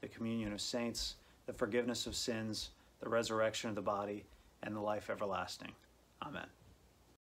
the communion of saints, the forgiveness of sins, the resurrection of the body, and the life everlasting. Amen.